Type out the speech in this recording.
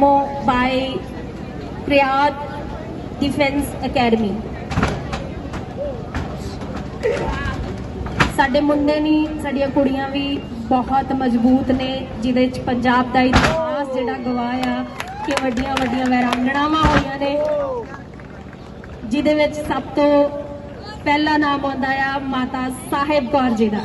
demo by Priyad Defense Academy. ਸਾਡੇ ਮੁੰਡੇ ਨਹੀਂ ਸਾਡੀਆਂ ਕੁੜੀਆਂ ਵੀ ਬਹੁਤ ਮਜ਼ਬੂਤ ਨੇ, ਜਿਹਦੇ ਵਿੱਚ ਪੰਜਾਬ ਦਾ ਇਤਿਹਾਸ ਜਿਹੜਾ ਗਵਾਹ ਆ, ਕਿ ਵੱਡੀਆਂ ਵੱਡੀਆਂ ਵੈਰਾਂਗਣਾਵਾਂ ਹੋਈਆਂ ਨੇ ਜਿਹਦੇ ਵਿੱਚ ਸਭ ਤੋਂ ਪਹਿਲਾ ਨਾਮ ਆਉਂਦਾ ਆ ਮਾਤਾ ਸਾਹਿਬ ਕੌਰ ਜੀ ਦਾ